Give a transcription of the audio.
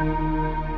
Música